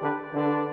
Música